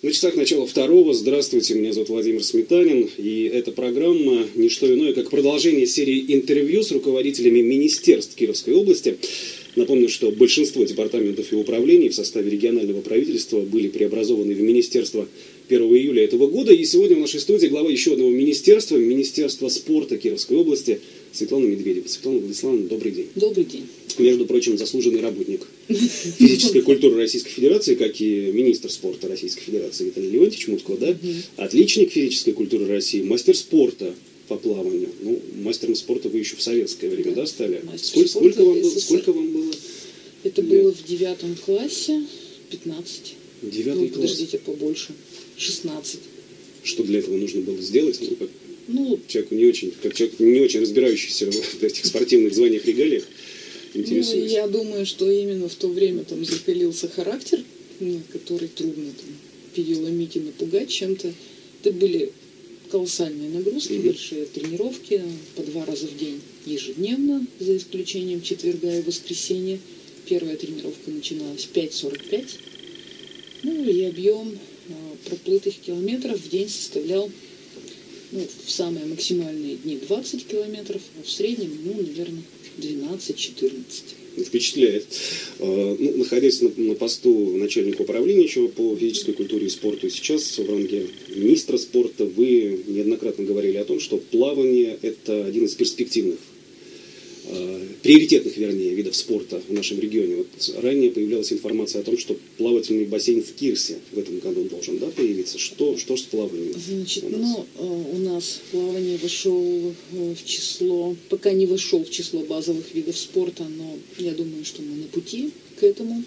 На часах начала второго. Здравствуйте, меня зовут Владимир Сметанин. И эта программа не что иное, как продолжение серии интервью с руководителями министерств Кировской области. Напомню, что большинство департаментов и управлений в составе регионального правительства были преобразованы в министерство 1 июля этого года. И сегодня в нашей студии глава еще одного министерства, Министерства спорта Кировской области, Светлана Медведева. Светлана Владиславовна, добрый день. Добрый день. Между прочим, заслуженный работник физической культуры Российской Федерации, как и министр спорта Российской Федерации Виталий Леонтьевич Мутко, да? Отличник физической культуры России, мастер спорта по плаванию. Ну, мастером спорта вы еще в советское время, да, стали? Сколько, сколько, вам было, сколько вам было? Это лет? было в девятом классе, 15. Девятый ну, класс. подождите, побольше. 16. Что для этого нужно было сделать? Ну, как Ну, человеку не очень, как человек не очень разбирающийся в этих спортивных званиях регалиях, ну, интересуюсь. я думаю, что именно в то время там закалился характер, ну, который трудно там, переломить и напугать чем-то. Это были колоссальные нагрузки, Мгм. большие тренировки по два раза в день ежедневно, за исключением четверга и воскресенья. Первая тренировка начиналась в 5.45. Ну и объем а, проплытых километров в день составлял ну, в самые максимальные дни 20 километров, а в среднем, ну, наверное, 12-14. Впечатляет. Э, ну, находясь на, на посту начальника управления еще по физической культуре и спорту, сейчас в ранге министра спорта вы неоднократно говорили о том, что плавание – это один из перспективных, приоритетных, вернее, видов спорта в нашем регионе. Вот ранее появлялась информация о том, что плавательный бассейн в Кирсе в этом году должен да, появиться. Что, что с плаванием? Значит, у нас? ну, э, у нас плавание вошел э, в число, пока не вошел в число базовых видов спорта, но я думаю, что мы на пути к этому.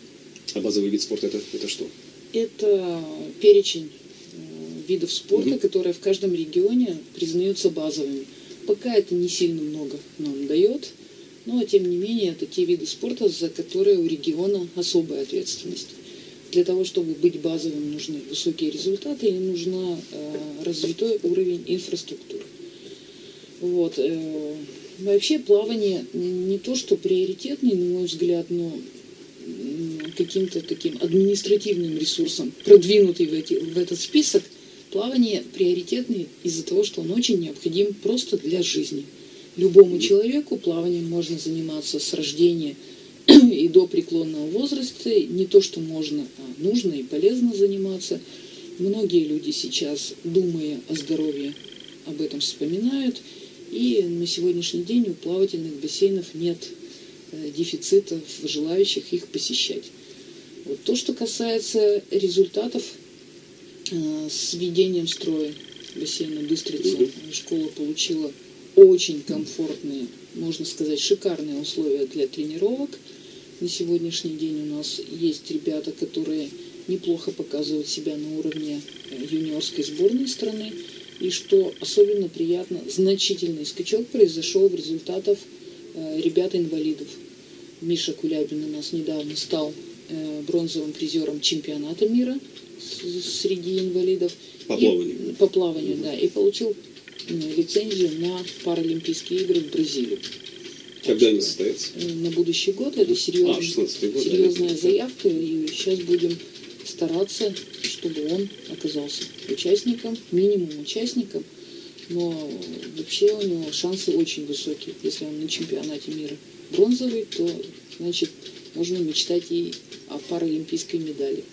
А базовый вид спорта это, это что? Это перечень э, видов спорта, Мгм. которые в каждом регионе признаются базовыми. Пока это не сильно много нам дает, но тем не менее те виды спорта, за которые у региона особая ответственность. Для того, чтобы быть базовым, нужны высокие результаты и нужна э, развитой уровень инфраструктуры. Вот. э, вообще плавание не то, что приоритетный, на мой взгляд, но каким-то таким административным ресурсом, продвинутый в, эти, в этот список, плавание приоритетный из-за того, что он очень необходим просто для жизни. Любому человеку плаванием можно заниматься с рождения и до преклонного возраста. Не то, что можно, а нужно и полезно заниматься. Многие люди сейчас, думая о здоровье, об этом вспоминают. И на сегодняшний день у плавательных бассейнов нет э, дефицита в желающих их посещать. Вот то, что касается результатов э, с введением строя бассейна Быстрица, школа получила очень комфортные, можно сказать, шикарные условия для тренировок. На сегодняшний день у нас есть ребята, которые неплохо показывают себя на уровне э, юниорской сборной страны. И что особенно приятно, значительный скачок произошел в результатах э, ребят-инвалидов. Миша Кулябин у нас недавно стал э, бронзовым призером чемпионата мира среди инвалидов. По И- плаванию. по плаванию, да. И получил лицензию на Паралимпийские игры в Бразилию. Когда они состоятся? э, На будущий год это серьезная, А, 16-й год, да, серьезная заявка. И сейчас будем стараться, чтобы он оказался участником, минимум участником. Но вообще у него шансы очень высокие. Если он на чемпионате мира бронзовый, то значит можно мечтать и о паралимпийской медали.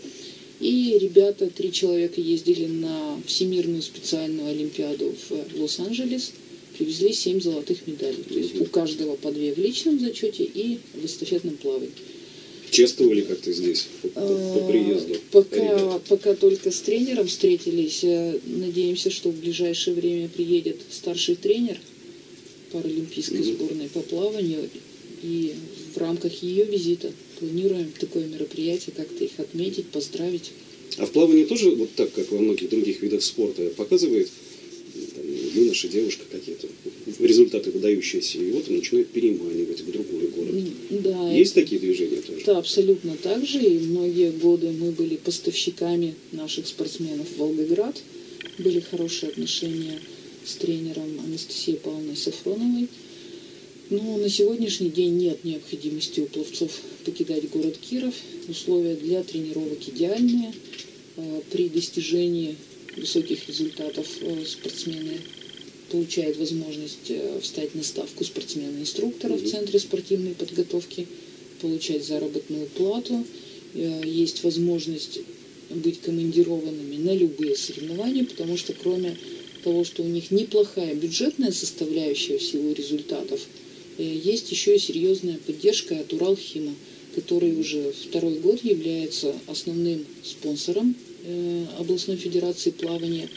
И ребята, три человека ездили на Всемирную специальную Олимпиаду в Лос-Анджелес, привезли семь золотых медалей. То есть у каждого по две в личном зачете и в эстафетном плавании. Чествовали как-то здесь по, по- А, приезду? Пока, ребят? пока только с тренером встретились. Э, Надеемся, что в ближайшее время приедет старший тренер паралимпийской Мгм. сборной по плаванию. И в рамках ее визита планируем такое мероприятие, как-то их отметить, поздравить. А в плавании тоже, вот так, как во многих других видах спорта, показывает там, юноша, девушка какие-то результаты выдающиеся, и вот он начинает переманивать в другой город. Да, Есть такие движения тоже? Это абсолютно так же. И многие годы мы были поставщиками наших спортсменов в Волгоград. Были хорошие отношения с тренером Анастасией Павловной Сафроновой. Но на сегодняшний день нет необходимости у пловцов покидать город Киров. Условия для тренировок идеальные. э, при достижении высоких результатов э, спортсмены получают возможность встать на ставку спортсмена-инструктора в Центре спортивной подготовки, получать заработную плату, есть возможность быть командированными на любые соревнования, потому что кроме того, что у них неплохая бюджетная составляющая всего результатов, есть еще и серьезная поддержка от Уралхима который уже второй год является основным спонсором э, областной федерации плавания.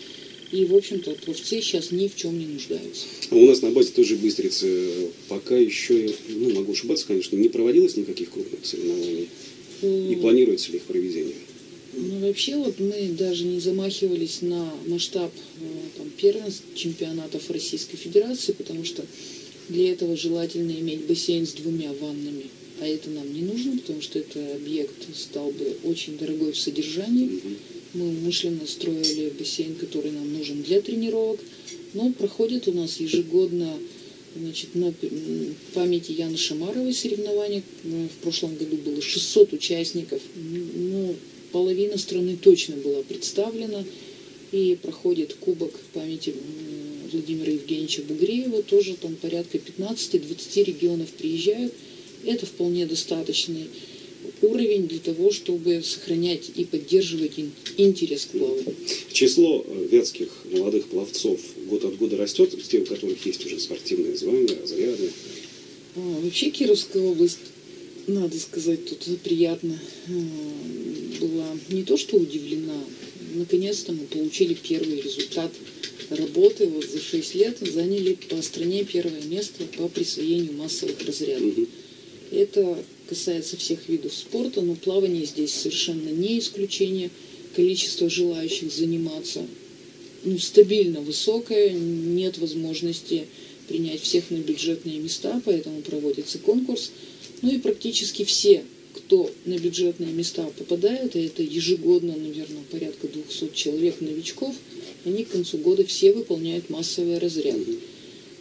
И, в общем-то, пловцы сейчас ни в чем не нуждаются. А у нас на базе тоже Быстрицы пока еще, ну, могу ошибаться, конечно, не проводилось никаких крупных соревнований. И планируется ли их проведение? Ну, вообще, вот мы даже не замахивались на масштаб э, там, первенств чемпионатов Российской Федерации, потому что для этого желательно иметь бассейн с двумя ваннами а это нам не нужно, потому что это объект стал бы очень дорогой в содержании. Мы умышленно строили бассейн, который нам нужен для тренировок, но проходит у нас ежегодно значит, на памяти Яны Шамаровой соревнования. В прошлом году было 600 участников. Ну, половина страны точно была представлена. И проходит кубок памяти Владимира Евгеньевича Бугреева. Тоже там порядка 15-20 регионов приезжают. Это вполне достаточный уровень для того, чтобы сохранять и поддерживать интерес к плаванию. Число э, вятских молодых пловцов год от года растет, те, у которых есть уже спортивные звания, разряды. А, вообще Кировская область, надо сказать, тут приятно э, была не то что удивлена, наконец-то мы получили первый результат работы вот за 6 лет заняли по стране первое место по присвоению массовых разрядов. Угу. Это касается всех видов спорта, но плавание здесь совершенно не исключение. Количество желающих заниматься ну, стабильно высокое, нет возможности принять всех на бюджетные места, поэтому проводится конкурс. Ну и практически все, кто на бюджетные места попадают, а это ежегодно, наверное, порядка 200 человек новичков, они к концу года все выполняют массовые разряды.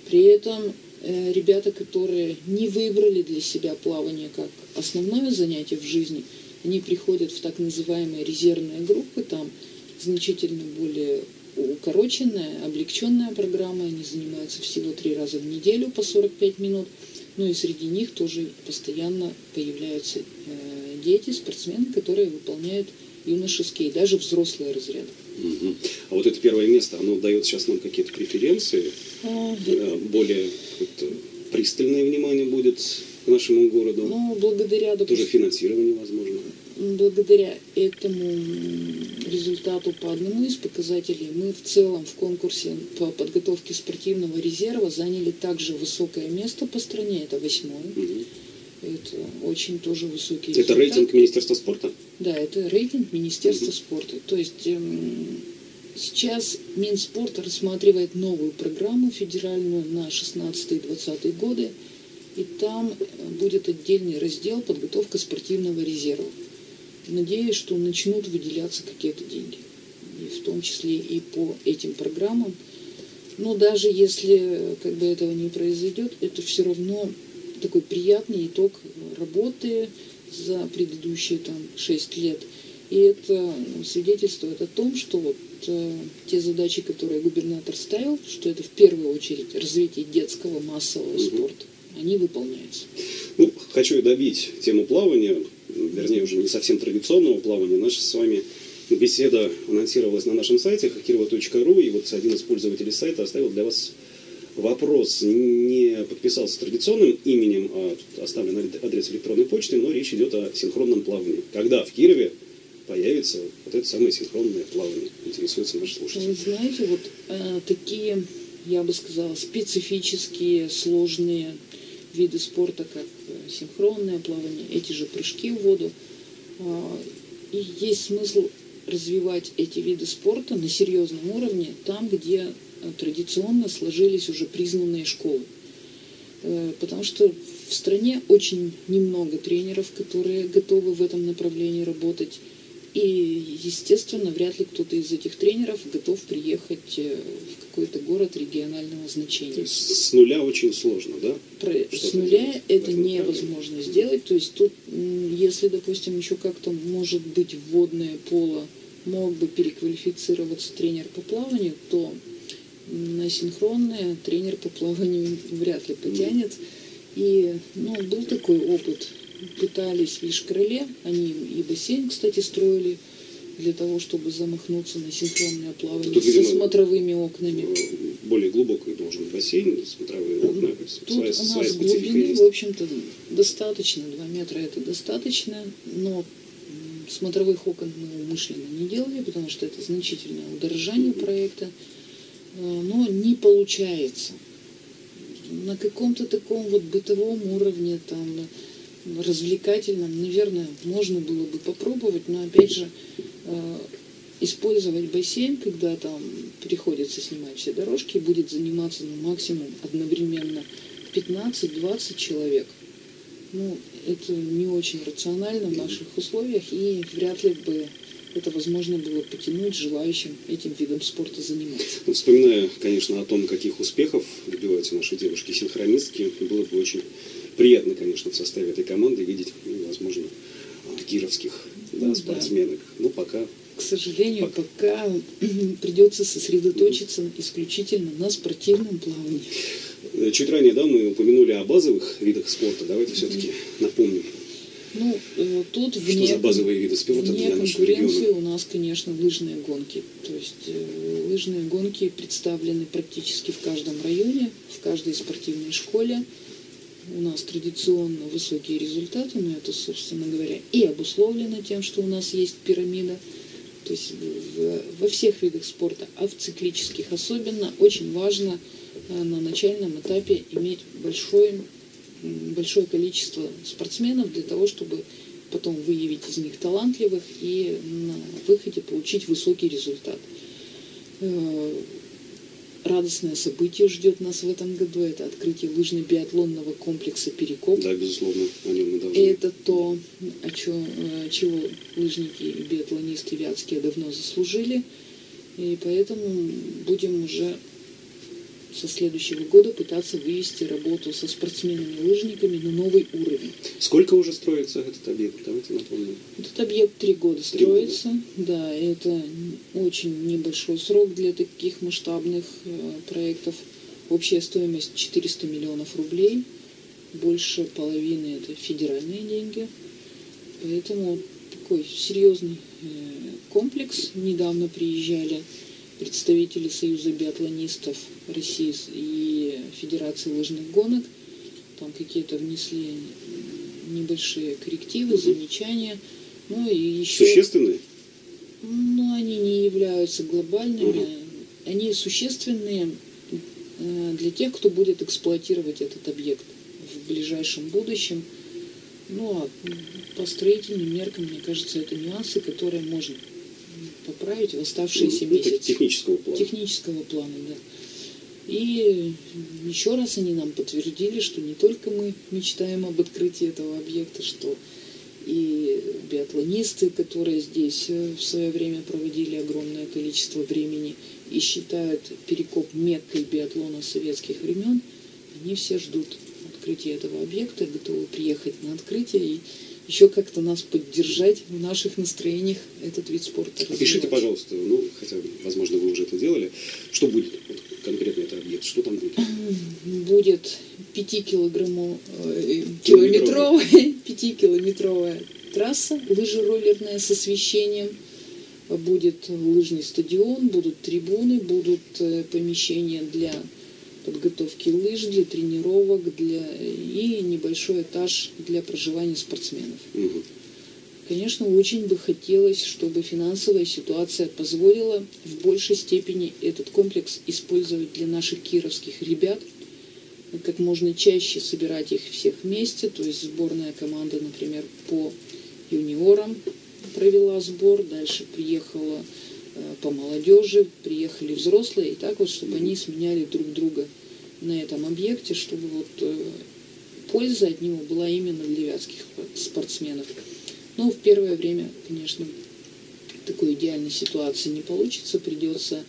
При этом Э, ребята, которые не выбрали для себя плавание как основное занятие в жизни, они приходят в так называемые резервные группы, там значительно более укороченная, облегченная программа, они занимаются всего три раза в неделю по 45 минут, ну и среди них тоже постоянно появляются э, дети, спортсмены, которые выполняют юношеские, даже взрослые разряды. Угу. А вот это первое место, оно дает сейчас нам какие-то преференции, а, э, более пристальное внимание будет к нашему городу. Ну, благодаря... Допустим, Тоже финансирование возможно. Благодаря этому результату по одному из показателей мы в целом в конкурсе по подготовке спортивного резерва заняли также высокое место по стране, это восьмое. Угу. Это очень тоже высокий Это результат. рейтинг Министерства спорта? Да, это рейтинг Министерства угу. спорта. То есть эм, сейчас Минспорт рассматривает новую программу федеральную на 16-20 годы, и там э, будет отдельный раздел подготовка спортивного резерва. Надеюсь, что начнут выделяться какие-то деньги, и в том числе и по этим программам. Но даже если как бы этого не произойдет, это все равно такой приятный итог работы за предыдущие там, 6 лет. И это ну, свидетельствует о том, что вот э, те задачи, которые губернатор ставил, что это в первую очередь развитие детского массового угу. спорта, они выполняются. Ну, хочу добить тему плавания, вернее, уже не совсем традиционного плавания. Наша с вами беседа анонсировалась на нашем сайте хакирова.ру, и вот один из пользователей сайта оставил для вас вопрос не подписался традиционным именем, а оставлен адрес электронной почты, но речь идет о синхронном плавании. Когда в Кирове появится вот это самое синхронное плавание, интересуется наш слушатель. Вы знаете, вот э, такие, я бы сказала, специфические, сложные виды спорта, как синхронное плавание, эти же прыжки в воду, э, и есть смысл развивать эти виды спорта на серьезном уровне, там, где традиционно сложились уже признанные школы. Э, потому что в стране очень немного тренеров, которые готовы в этом направлении работать. И, естественно, вряд ли кто-то из этих тренеров готов приехать э, в какой-то город регионального значения. То есть с нуля очень сложно, да? Про, с нуля это невозможно сделать. То есть тут, если, допустим, еще как-то может быть вводное поло мог бы переквалифицироваться тренер по плаванию, то на синхронное тренер по плаванию вряд ли потянет. И ну, был такой опыт. Пытались в Ишкрыле, они и бассейн, кстати, строили для того, чтобы замахнуться на синхронное плавание Тут, видимо, со смотровыми окнами. Более глубокий должен бассейн, смотровые окна. Тут своя, у нас глубины, в общем-то, достаточно. Два метра это достаточно, но смотровых окон мы умышленно не делали, потому что это значительное удорожание проекта. Э, но не получается. На каком-то таком вот бытовом уровне, там, развлекательном, наверное, можно было бы попробовать, но опять же, э, использовать бассейн, когда там приходится снимать все дорожки, будет заниматься ну, максимум одновременно 15-20 человек. Ну, это не очень рационально в наших условиях, и вряд ли бы это возможно было потянуть желающим этим видом спорта заниматься. Ну, вспоминая, конечно, о том, каких успехов добиваются наши девушки-синхронистки, было бы очень приятно, конечно, в составе этой команды видеть, возможно, кировских да, ну, спортсменок. Да. Но пока... К сожалению, пока, придется сосредоточиться исключительно на спортивном плавании. Э, чуть ранее да, мы упомянули о базовых видах спорта. Давайте все-таки напомним ну, э, тут вне, Что за базовые виды спорта вне для конкуренции у нас, конечно, лыжные гонки. То есть э, лыжные гонки представлены практически в каждом районе, в каждой спортивной школе. У нас традиционно высокие результаты, но это, собственно говоря, и обусловлено тем, что у нас есть пирамида. То есть в, во всех видах спорта, а в циклических особенно, очень важно э, на начальном этапе иметь большой большое количество спортсменов для того, чтобы потом выявить из них талантливых и на выходе получить высокий результат. Радостное событие ждет нас в этом году. Это открытие лыжно-биатлонного комплекса «Перекоп». Да, безусловно, о нем мы должны. Это то, о чем, э, чего лыжники и биатлонисты вятские давно заслужили. И поэтому будем уже со следующего года пытаться вывести работу со спортсменами-лыжниками на новый уровень. Сколько уже строится этот объект? Давайте напомним. Этот объект три года три строится. Года. Да, это очень небольшой срок для таких масштабных э, проектов. Общая стоимость 400 миллионов рублей. Больше половины это федеральные деньги. Поэтому такой серьезный э, комплекс. Недавно приезжали представители Союза биатлонистов России и Федерации лыжных гонок. Там какие-то внесли небольшие коррективы, замечания. Ну и еще... Существенные? Ну, они не являются глобальными. Угу. Они существенные э, для тех, кто будет эксплуатировать этот объект в ближайшем будущем. Ну, а по строительным меркам, мне кажется, это нюансы, которые можно поправить в оставшиеся ну, месяцы. Технического плана. Технического плана, да. И еще раз они нам подтвердили, что не только мы мечтаем об открытии этого объекта, что и биатлонисты, которые здесь э, в свое время проводили огромное количество времени и считают перекоп меккой биатлона советских времен, они все ждут открытия этого объекта, готовы приехать на открытие и еще как-то нас поддержать в наших настроениях этот вид спорта. Опишите, пожалуйста, ну, хотя, возможно, вы уже это делали, что будет вот, конкретно это объект, что там будет? Будет 5-километровая э, 5-километровая трасса лыжероллерная с освещением, будет лыжный стадион, будут трибуны, будут э, помещения для подготовки лыж, для тренировок для, и небольшой этаж для проживания спортсменов. Угу. Конечно, очень бы хотелось, чтобы финансовая ситуация позволила в большей степени этот комплекс использовать для наших кировских ребят, как можно чаще собирать их всех вместе, то есть сборная команда, например, по юниорам провела сбор, дальше приехала по молодежи, приехали взрослые, и так вот, чтобы они сменяли друг друга на этом объекте, чтобы вот э, польза от него была именно для вятских спортсменов. Но ну, в первое время, конечно, такой идеальной ситуации не получится, придется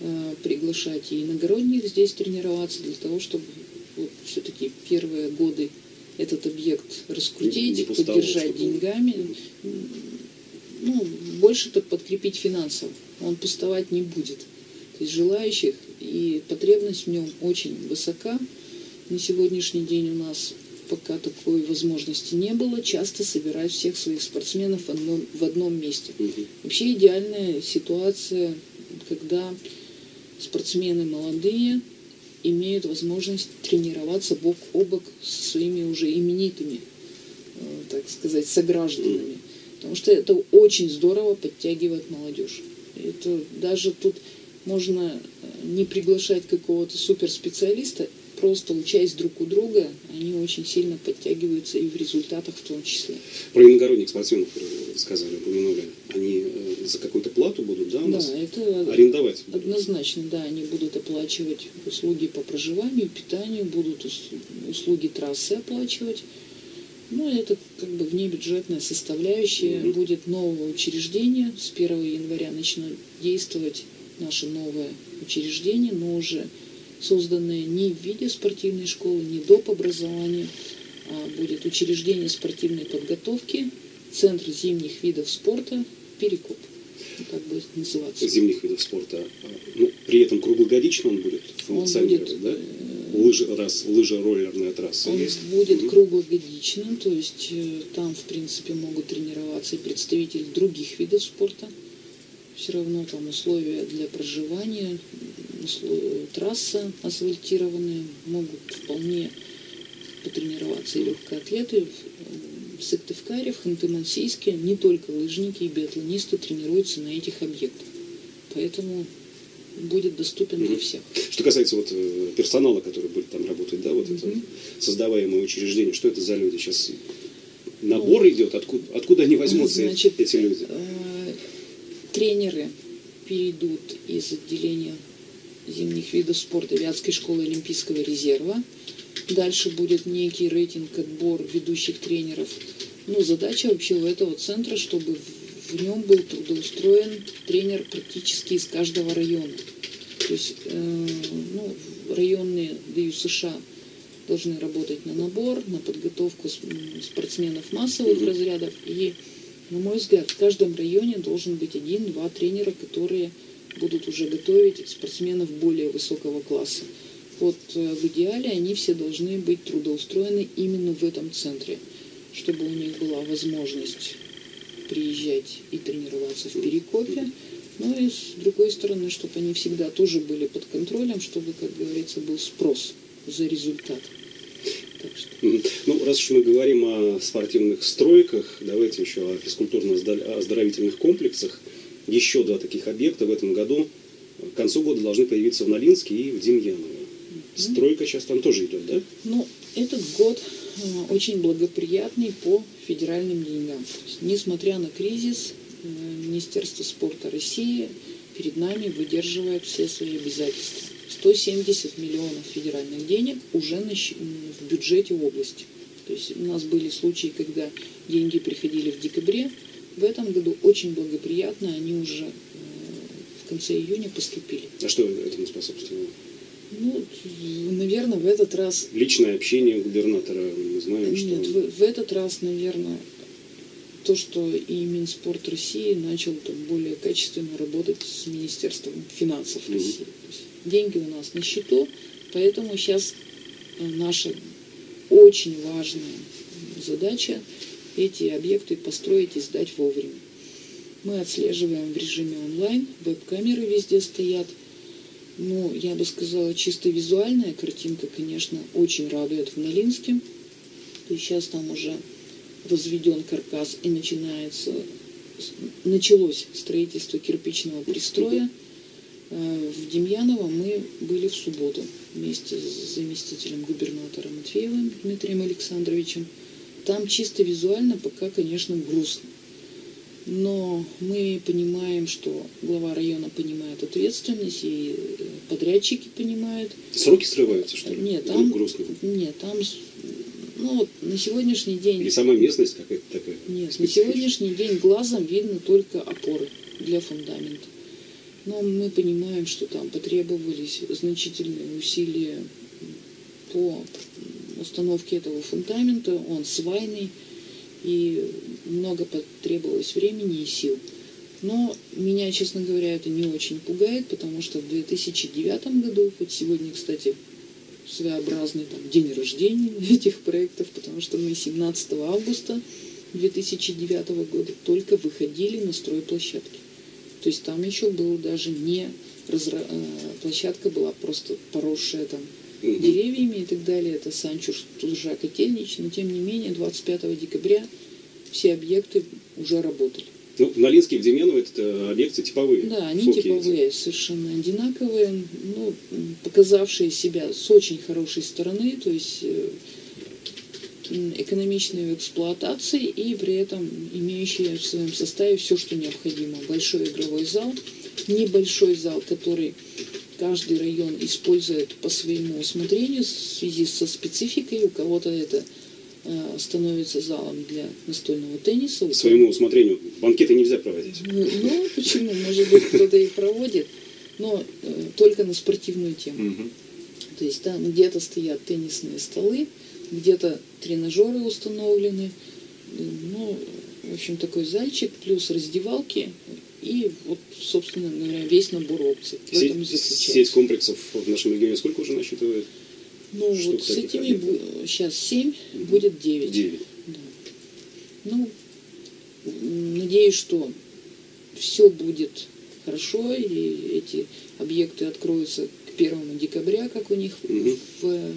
э, приглашать и иногородних здесь тренироваться для того, чтобы вот, все-таки первые годы этот объект раскрутить, поддержать деньгами ну, больше-то подкрепить финансово. Он пустовать не будет. То есть желающих и потребность в нем очень высока. На сегодняшний день у нас пока такой возможности не было, часто собирать всех своих спортсменов в одном, в одном месте. Вообще идеальная ситуация, когда спортсмены молодые имеют возможность тренироваться бок о бок со своими уже именитыми, э, так сказать, согражданами. Потому что это очень здорово подтягивает молодежь. Это даже тут можно э, не приглашать какого-то суперспециалиста, просто учась друг у друга, они очень сильно подтягиваются и в результатах в том числе. Про иногородних спортсменов сказали, упомянули. Они э, за какую-то плату будут, да, у нас Да, это арендовать? Однозначно, да, они будут оплачивать услуги по проживанию, питанию, будут ус- услуги трассы оплачивать. Ну, это как бы внебюджетная составляющая. Мгм. Будет новое учреждение. С 1 января начнут действовать наше новое учреждение, но уже созданное не в виде спортивной школы, не доп. образования, а будет учреждение спортивной подготовки, Центр зимних видов спорта «Перекоп». Ну, Так будет называться. зимних видов спорта. Ну, при этом круглогодично он будет Он функционировать, будет, да? Э, Лыжи, раз, лыжероллерная трасса Он есть. будет Мгм. круглогодичным, то есть э, там, в принципе, могут тренироваться и представители других видов спорта. Все равно там условия для проживания, м, усло- трасса асфальтированная, могут вполне потренироваться и легкоатлеты. В- В Сыктывкаре, в Ханты-Мансийске не только лыжники и биатлонисты тренируются на этих объектах. Поэтому будет доступен для Мгм. всех. Что касается вот э, персонала, который будет там работать, да, вот это Мгм. создаваемое учреждение, что это за люди сейчас? Набор идет, откуда, откуда они возьмутся, Значит, эти люди? э, тренеры перейдут из отделения зимних видов спорта Вятской школы Олимпийского резерва. Дальше будет некий рейтинг, отбор ведущих тренеров. Ну, задача вообще у этого центра, чтобы в- в нем был трудоустроен тренер практически из каждого района. То есть э, ну, районные ДЮ США должны работать на набор, на подготовку спортсменов массовых Мгм. разрядов. И, на мой взгляд, в каждом районе должен быть один-два тренера, которые будут уже готовить спортсменов более высокого класса. Вот э, в идеале они все должны быть трудоустроены именно в этом центре, чтобы у них была возможность приезжать и тренироваться в Перекопе. Ну и с другой стороны, чтобы они всегда тоже были под контролем, чтобы, как говорится, был спрос за результат. Ну, раз уж мы говорим о спортивных стройках, давайте еще о физкультурно-оздоровительных комплексах. Еще два таких объекта в этом году к концу года должны появиться в Налинске и в Демьяново. Стройка сейчас там тоже идет, да? Ну, этот год очень благоприятный по федеральным деньгам. Есть, несмотря на кризис, э, Министерство спорта России перед нами выдерживает все свои обязательства. 170 миллионов федеральных денег уже в бюджете области. То есть у нас были случаи, когда деньги приходили в декабре. В этом году очень благоприятно они уже э, в конце июня поступили. А что этому способствовало? Ну, наверное, в этот раз Личное общение губернатора, мы знаем, что... Нет, в, в этот раз, наверное, то, что и Минспорт России начал там более качественно работать с Министерством финансов. России. То есть деньги у нас на счету, поэтому сейчас наша очень важная задача эти объекты построить и сдать вовремя. Мы отслеживаем в режиме онлайн, веб-камеры везде стоят. Ну, я бы сказала, чисто визуальная картинка, конечно, очень радует в Налинске. То есть сейчас там уже возведен каркас и начинается, началось строительство кирпичного пристроя. Э, В Демьяново мы были в субботу вместе с заместителем губернатора Матвеевым Дмитрием Александровичем. Там чисто визуально пока, конечно, грустно. Но мы понимаем, что глава района понимает ответственность, и э, подрядчики понимают. Сроки срываются, что ли? Нет, там, Грустно. нет, там, ну, вот на сегодняшний день... Или сама местность какая-то такая? Нет, на сегодняшний день глазом видно только опоры для фундамента. Но мы понимаем, что там потребовались значительные усилия по установке этого фундамента. Он свайный. И много потребовалось времени и сил. Но меня, честно говоря, это не очень пугает, потому что в 2009 году, вот сегодня, кстати, своеобразный там, день рождения этих проектов, потому что мы 17 августа 2009 года только выходили на стройплощадки. То есть там еще был даже не разра... Э, площадка была просто поросшая там. Деревьями и так далее. Это Санчуш, Тужа, Котельнич. Но тем не менее 25 декабря все объекты уже работали. Ну, Налинский и Демьянов это объекты типовые. Да, они типовые, эти. совершенно одинаковые, ну, показавшие себя с очень хорошей стороны, то есть э, экономичные в эксплуатации и при этом имеющие в своем составе все, что необходимо. Большой игровой зал, небольшой зал, который каждый район использует по своему усмотрению в связи со спецификой. У кого-то это Э, становится залом для настольного тенниса. По своему усмотрению. Банкеты нельзя проводить. Ну, ну почему? Может быть, кто-то их проводит, но э, только на спортивную тему. Угу. То есть там где-то стоят теннисные столы, где-то тренажеры установлены. Ну, в общем, такой зальчик, плюс раздевалки, и вот, собственно говоря, весь набор опций. Сеть комплексов в нашем регионе сколько уже насчитывает? Ну, вот с этими объектов? сейчас 7, угу. будет 9. 9. Да. Ну, надеюсь, что все будет хорошо, и эти объекты откроются к 1 декабря, как у них угу. в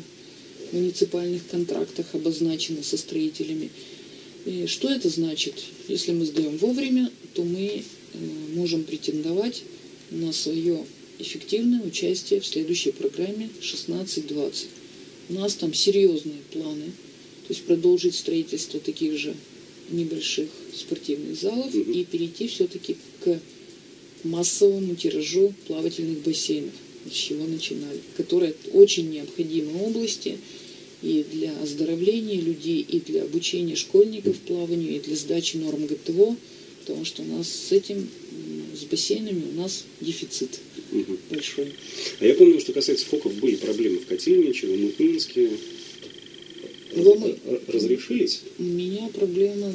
муниципальных контрактах обозначено со строителями. И что это значит? Если мы сдаем вовремя, то мы э, можем претендовать на свое эффективное участие в следующей программе 16-20. У нас там серьезные планы, то есть продолжить строительство таких же небольших спортивных залов угу. и перейти все-таки к массовому тиражу плавательных бассейнов, с чего начинали, которые очень необходимы области и для оздоровления людей, и для обучения школьников плаванию, и для сдачи норм ГТО, потому что у нас с этим, с бассейнами у нас дефицит угу. большой. А я помню, что касается фоков, были проблемы в Котельниче, в Мутнинске. Ломы... Разрешились? У меня проблема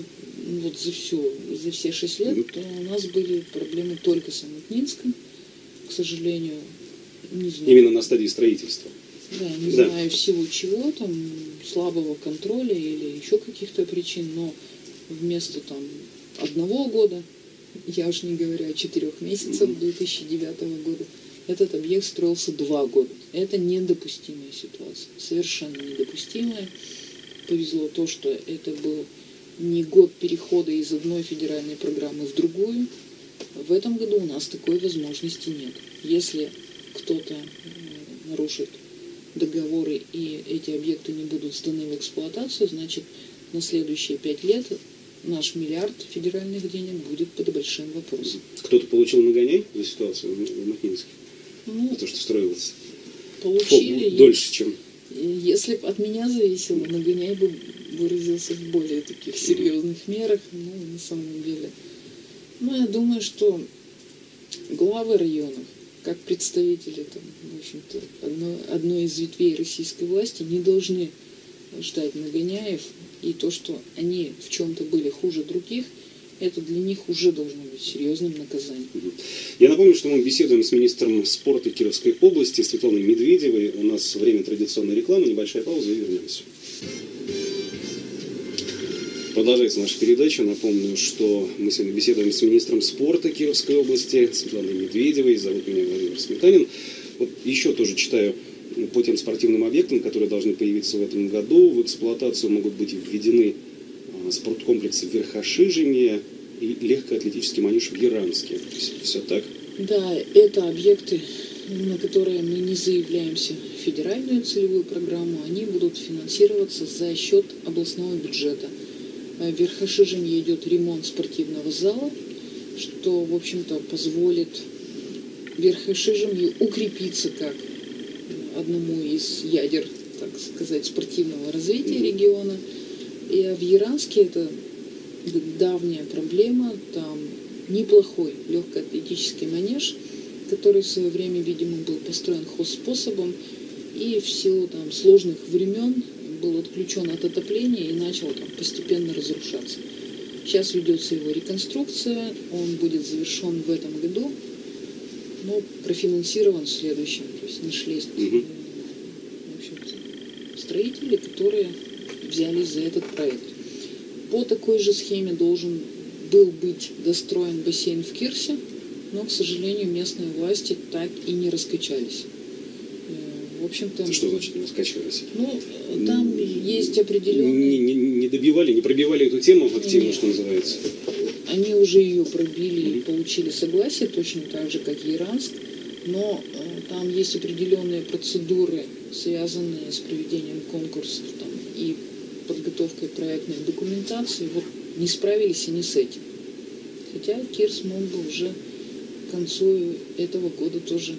вот за все, за все шесть лет угу. у нас были проблемы только с Амутнинском, к сожалению. Не знаю. Именно на стадии строительства? Да, не да. знаю всего чего, там, слабого контроля или еще каких-то причин, но вместо там одного года я уж не говорю о четырех месяцах 2009 года, этот объект строился два года. Это недопустимая ситуация, совершенно недопустимая. Повезло то, что это был не год перехода из одной федеральной программы в другую. В этом году у нас такой возможности нет. Если кто-то э, нарушит договоры и эти объекты не будут сданы в эксплуатацию, значит на следующие пять лет наш миллиард федеральных денег будет под большим вопросом. Кто-то получил нагоняй за ситуацию в Махнинске? Ну, за то, что строилось получили, Фок, дольше, чем... Если бы от меня зависело, нагоняй бы выразился в более таких серьезных мерах, ну, на самом деле. Ну, я думаю, что главы районов, как представители там, в общем-то, одной, одной из ветвей российской власти, не должны ждать нагоняев, и то, что они в чем-то были хуже других, это для них уже должно быть серьезным наказанием. Я напомню, что мы беседуем с министром спорта Кировской области Светланой Медведевой. У нас время традиционной рекламы, небольшая пауза и вернемся. Продолжается наша передача. Напомню, что мы сегодня беседуем с министром спорта Кировской области Светланой Медведевой. Зовут меня Владимир Сметанин. Вот еще тоже читаю по тем спортивным объектам, которые должны появиться в этом году. В эксплуатацию могут быть введены а, спорткомплексы в Верхошижине и легкоатлетический манеж в Яранске. Все так? Да, это объекты, на которые мы не заявляемся в федеральную целевую программу. Они будут финансироваться за счет областного бюджета. А в Верхошижине идет ремонт спортивного зала, что, в общем-то, позволит Верхошижемью укрепиться как одному из ядер, так сказать, спортивного развития региона. И в Яранске это давняя проблема, там неплохой легкоатлетический манеж, который в свое время, видимо, был построен хозспособом, и в силу там, сложных времен был отключен от отопления и начал там постепенно разрушаться. Сейчас ведется его реконструкция, он будет завершен в этом году, но профинансирован в следующем. То есть нашлись Мгм. в строители, которые взялись за этот проект. По такой же схеме должен был быть достроен бассейн в Кирсе, но, к сожалению, местные власти так и не раскачались. Э, В общем-то, что значит не раскачивались? ну, там есть Не, определенные... не, не добивали, не пробивали эту тему активно, Нет. что называется. Они уже ее пробили и получили согласие, точно так же, как и Иранск. Но э, там есть определенные процедуры, связанные с проведением конкурсов там, и подготовкой проектной документации. Вот не справились они с этим. Хотя Кирс мог бы уже к концу этого года тоже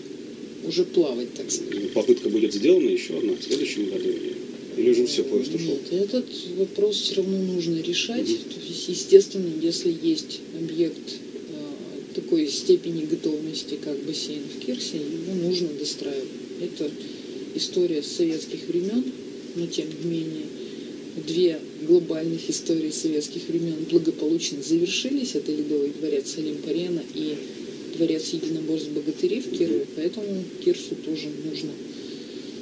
уже плавать, так сказать. Попытка будет сделана еще одна в следующем году или, или уже все, поезд ушел? Нет, этот вопрос все равно нужно решать. Мгм. То есть, естественно, если есть объект э, такой степени готовности, как бассейн в Кирсе, его нужно достраивать. Это история с советских времен, но тем не менее две глобальных истории советских времен благополучно завершились. Это Ледовый дворец Олимп-Арена и дворец единоборств богатырей в Кирове. Поэтому Кирсу тоже нужно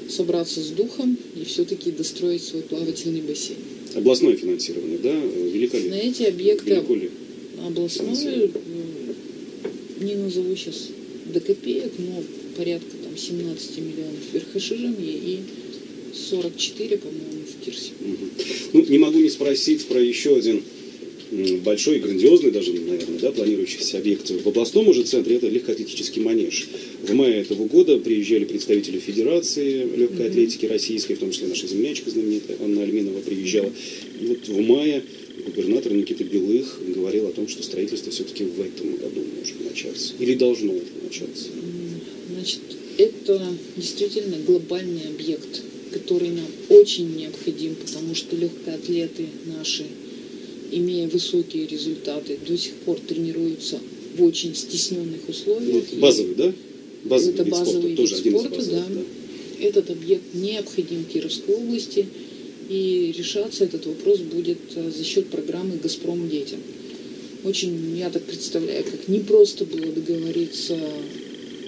собраться с духом и все-таки достроить свой плавательный бассейн. Областное финансирование, да? Велико ли? На эти объекты областное, не назову сейчас до копеек, но порядка там 17 миллионов в Верхошижемье и 44, по-моему, в Кирсе. Мгм. Ну, не могу не спросить про еще один большой, грандиозный даже, наверное, да, планирующийся объект в областном уже центре, это легкоатлетический манеж. В мае этого года приезжали представители Федерации легкой атлетики российской, в том числе наша землячка знаменитая Анна Альминова приезжала. И вот в мае губернатор Никита Белых говорил о том, что строительство все-таки в этом году может начаться. Или должно начаться. Значит, это действительно глобальный объект, который нам очень необходим, потому что легкоатлеты наши, имея высокие результаты, до сих пор тренируются в очень стесненных условиях. Вот И базовый, да? Базовый это вид спорта, базовый тоже вид один из спорта, базовых, да. Этот объект необходим Кировской области, и решаться этот вопрос будет э, за счет программы «Газпром детям». Очень, я так представляю, как непросто было договориться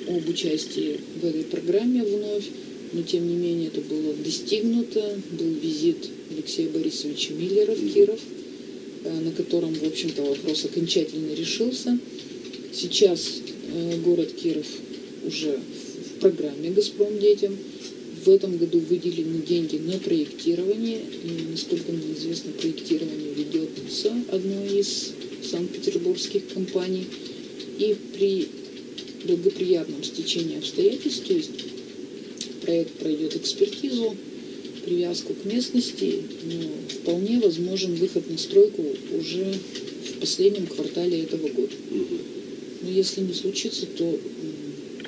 об участии в этой программе вновь, но тем не менее это было достигнуто. Был визит Алексея Борисовича Миллера в. Киров, э, на котором, в общем-то, вопрос окончательно решился. Сейчас э, город Киров уже в программе «Газпром детям». В этом году выделены деньги на проектирование. И, насколько мне известно, проектирование ведется одной из санкт-петербургских компаний. И при благоприятном стечении обстоятельств, то есть проект пройдет экспертизу, привязку к местности, но вполне возможен выход на стройку уже в последнем квартале этого года. Но если не случится, то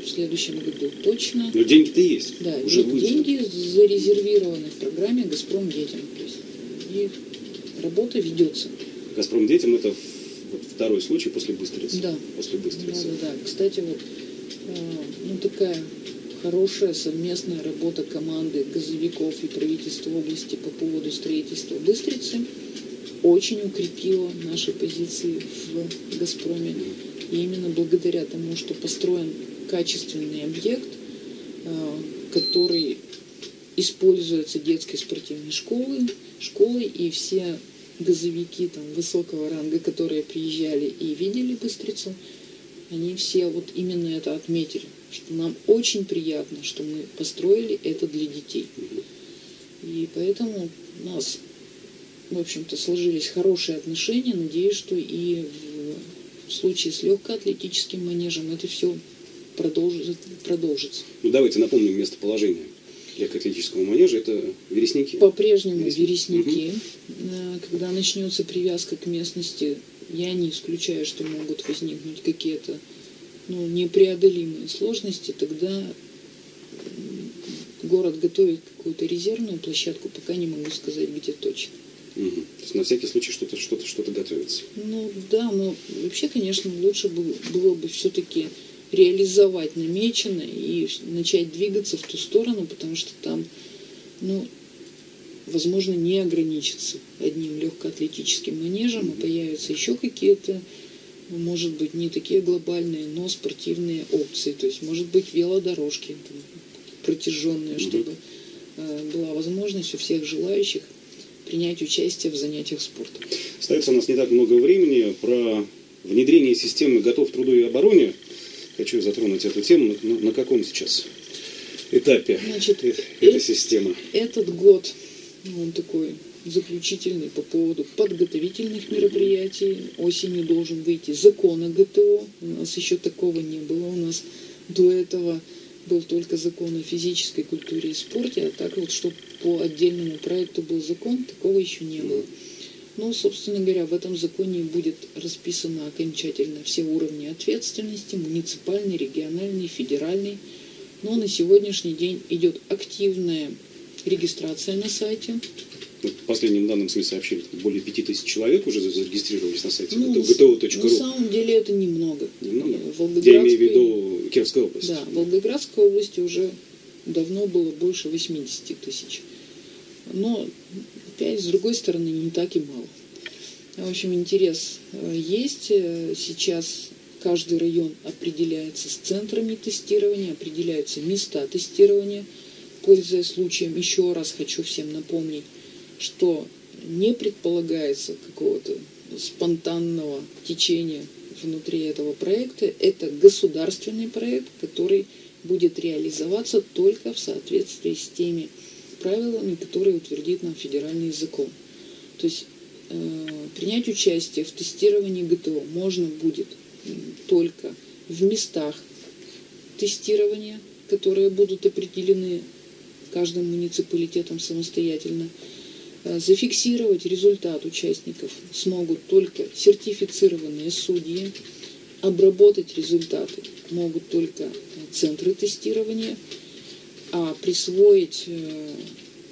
в следующем году точно. Но деньги-то есть. Да, уже деньги зарезервированы в программе «Газпром детям». То есть, и работа ведется. Газпром детям это вот второй случай после Быстрицы. Да. После Да, Быстрицы. да, да. Кстати, вот э, ну, такая хорошая совместная работа команды газовиков и правительства области по поводу строительства Быстрицы очень укрепила наши позиции в «Газпроме». И именно благодаря тому, что построен качественный объект, э, который используется детской спортивной школой, школой и все газовики там высокого ранга, которые приезжали и видели Быстрицу, они все вот именно это отметили, что нам очень приятно, что мы построили это для детей. И поэтому у нас, в общем-то, сложились хорошие отношения. Надеюсь, что и в случае с легкоатлетическим манежем это все продолжится. продолжится. Ну давайте напомним местоположение легкоатлетического манежа. Это Вересники. По-прежнему Вересники. вересники. Э, Когда начнется привязка к местности, я не исключаю, что могут возникнуть какие-то ну, непреодолимые сложности, тогда город готовит какую-то резервную площадку, пока не могу сказать, где точно. То есть на всякий случай что-то что-то что-то готовится. Ну да, но вообще, конечно, лучше бы, было бы все-таки реализовать намеченное и начать двигаться в ту сторону, потому что там, ну, возможно, не ограничится одним легкоатлетическим манежем, а появятся еще какие-то, может быть, не такие глобальные, но спортивные опции. То есть, может быть, велодорожки там, протяженные, чтобы э, была возможность у всех желающих принять участие в занятиях спортом. Остается у нас не так много времени. Про внедрение системы «Готов к труду и обороне» хочу затронуть эту тему. На, на каком сейчас этапе Значит, э, эта система? Этот год, он такой заключительный по поводу подготовительных мероприятий. Осенью должен выйти закон о ГТО. У нас еще такого не было. У нас до этого был только закон о физической культуре и спорте, а так вот, что по отдельному проекту был закон, такого еще не было. Ну, собственно говоря, в этом законе будет расписано окончательно все уровни ответственности, муниципальный, региональный, федеральный. Но на сегодняшний день идет активная регистрация на сайте. По последним данным СМИ сообщили, более 5000 человек уже зарегистрировались на сайте ну, gto.ru. На самом деле это немного. Немного? Я имею в виду Кировская область. Да, в Волгоградской области уже давно было больше 80 тысяч. Но опять, с другой стороны, не так и мало. В общем, интерес э, есть. Э, сейчас каждый район определяется с центрами тестирования, определяются места тестирования. Пользуясь случаем, еще раз хочу всем напомнить, что не предполагается какого-то спонтанного течения внутри этого проекта. Это государственный проект, который будет реализоваться только в соответствии с теми правилами, которые утвердит нам федеральный закон. То есть э, принять участие в тестировании ГТО можно будет только в местах тестирования, которые будут определены каждым муниципалитетом самостоятельно. Э, зафиксировать результат участников смогут только сертифицированные судьи. Обработать результаты могут только центры тестирования – а присвоить э,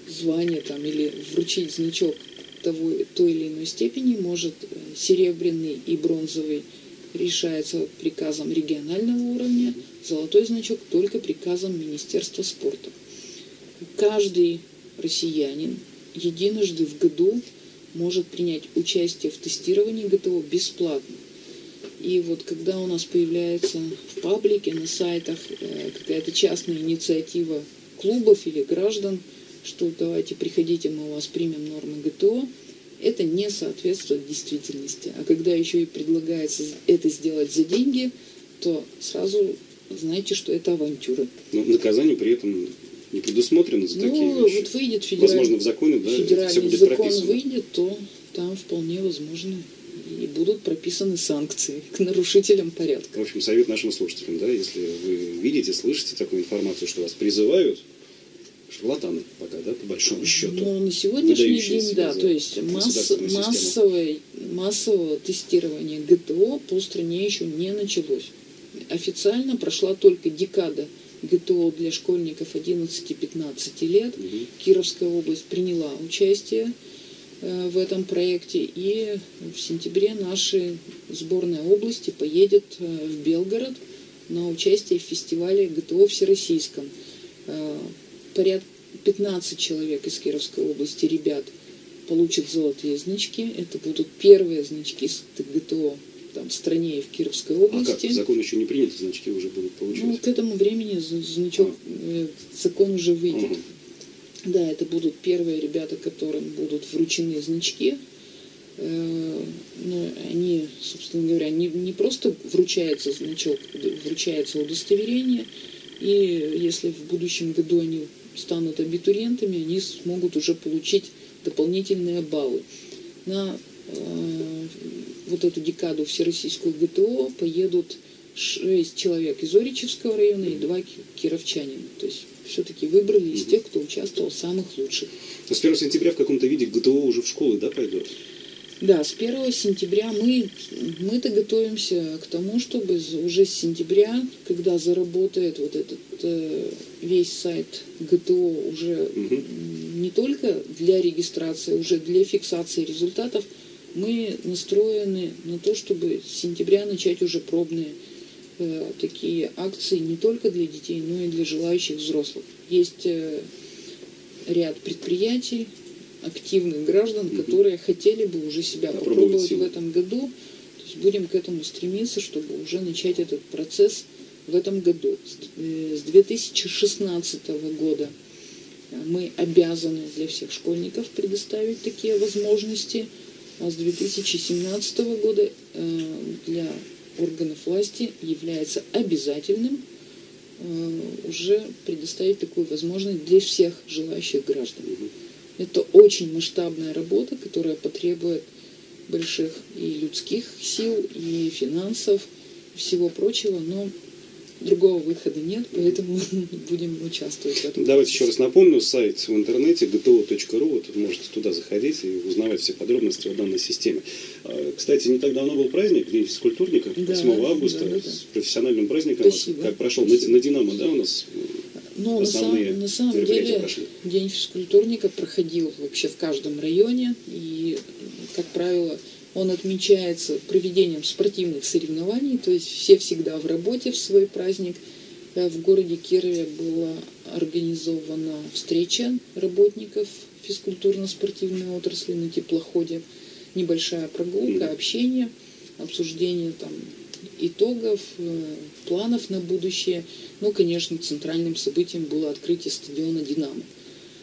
звание там, или вручить значок того, той или иной степени может э, серебряный и бронзовый решается приказом регионального уровня, золотой значок только приказом Министерства спорта. Каждый россиянин единожды в году может принять участие в тестировании ГТО бесплатно. И вот когда у нас появляется в паблике, на сайтах э, какая-то частная инициатива клубов или граждан, что давайте приходите, мы у вас примем нормы ГТО, это не соответствует действительности. А когда еще и предлагается это сделать за деньги, то сразу знаете, что это авантюра. Но наказание при этом не предусмотрено за ну, такие вещи. вот выйдет федеральный, Возможно, в законе, да, федеральный все будет закон прописано. выйдет, то там вполне возможно и будут прописаны санкции к нарушителям порядка. В общем, совет нашим слушателям, да, если вы видите, слышите такую информацию, что вас призывают, шарлатаны пока, да, по большому счету. Ну, на сегодняшний день, да, то есть масс, массовое, массового тестирования ГТО по стране еще не началось. Официально прошла только декада ГТО для школьников 11-15 лет. Угу. Кировская область приняла участие Э, в этом проекте. И в сентябре наша сборная области поедет э, в Белгород на участие в фестивале ГТО Всероссийском. Э, порядка 15 человек из Кировской области, ребят, получат золотые значки. Это будут первые значки с ГТО там, в стране и в Кировской области. А как? Закон еще не принят, значки уже будут получать? Ну, к этому времени значок, а. закон уже выйдет. Угу. Да, это будут первые ребята, которым будут вручены значки. Э, но они, собственно говоря, не, не просто вручается значок, вручается удостоверение. И если в будущем году они станут абитуриентами, они смогут уже получить дополнительные баллы. На э, вот эту декаду Всероссийскую ГТО поедут 6 человек из Оричевского района и 2 кировчанина. То есть все-таки выбрали из тех, кто участвовал самых лучших. А с 1 сентября в каком-то виде ГТО уже в школы, да, пойдет? Да, с 1 сентября мы, мы-то готовимся к тому, чтобы уже с сентября, когда заработает вот этот э, весь сайт ГТО уже угу. не только для регистрации, уже для фиксации результатов, мы настроены на то, чтобы с сентября начать уже пробные Э, такие акции не только для детей, но и для желающих взрослых. Есть э, ряд предприятий, активных граждан, Мгм. которые хотели бы уже себя Попробовать попробовать в этом году. То есть будем к этому стремиться, чтобы уже начать этот процесс в этом году. С э, С 2016 года э, мы обязаны для всех школьников предоставить такие возможности, а с 2017 года э, для органов власти является обязательным э, уже предоставить такую возможность для всех желающих граждан. Это очень масштабная работа, которая потребует больших и людских сил, и финансов, и всего прочего, но другого выхода нет, поэтому будем участвовать в этом. Давайте еще раз напомню, сайт в интернете gto.ru, вот можете туда заходить и узнавать все подробности о данной системе. А, Кстати, не так давно был праздник, День физкультурника, Да, 8 августа, да, да, да. с профессиональным праздником. Спасибо. Как прошел? На, Спасибо. на Динамо, да, у нас? Но на самом, на самом деле прошли. День физкультурника проходил вообще в каждом районе. И, как правило, он отмечается проведением спортивных соревнований. То есть все всегда в работе в свой праздник. Э, В городе Кирове была организована встреча работников физкультурно-спортивной отрасли на теплоходе. Небольшая прогулка, общение, обсуждение там итогов, э, планов на будущее. Ну, конечно, центральным событием было открытие стадиона «Динамо».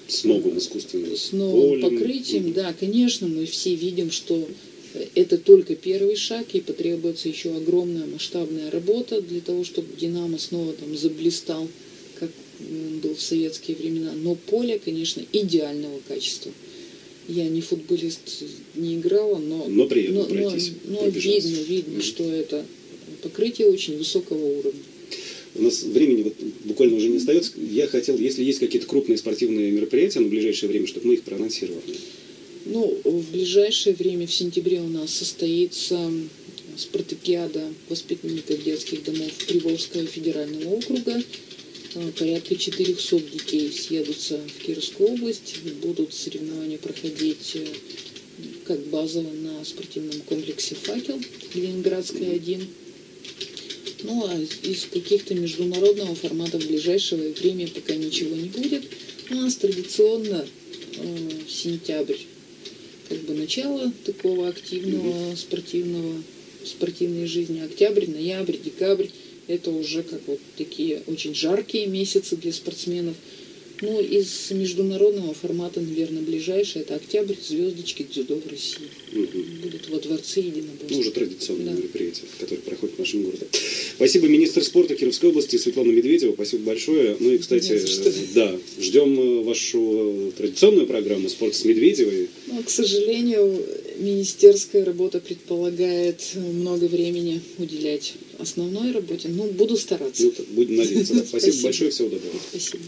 С новым искусственным С новым полем. покрытием, да, конечно, мы все видим, что это только первый шаг, и потребуется еще огромная масштабная работа для того, чтобы «Динамо» снова там заблистал, как был в советские времена. Но поле, конечно, идеального качества. Я не футболист, не играла, но, Но приятно но, но- пройтись, но пробежаться. видно, видно, Мгм. что это покрытие очень высокого уровня. У нас времени вот буквально уже не остается. Я хотел, если есть какие-то крупные спортивные мероприятия на ближайшее время, чтобы мы их проанонсировали. Ну, в ближайшее время, в сентябре у нас состоится спартакиада воспитанников детских домов Приволжского федерального округа. Э, Порядка 400 детей съедутся в Кировскую область. Будут соревнования проходить э, как базово на спортивном комплексе «Факел» Ленинградская 1. Ну, а из каких-то международного формата в ближайшее время пока ничего не будет. У нас традиционно э, сентябрь как бы начало такого активного спортивного спортивной жизни. Октябрь, ноябрь, декабрь это уже как вот такие очень жаркие месяцы для спортсменов. Ну, из международного формата, наверное, ближайший это октябрь, звездочки дзюдо в России. Мгм. Будут во дворце единоборств. Ну, уже традиционные Да. мероприятия, которые проходят в нашем городе. Спасибо, министр спорта Кировской области Светлана Медведева. Спасибо большое. Ну и, кстати, э, да, ждем э, вашу э, традиционную программу «Спорт с Медведевой». Но, к сожалению, министерская работа предполагает много времени уделять основной работе. Ну, буду стараться. Ну, будем надеяться. Спасибо. большое, всего доброго. Спасибо.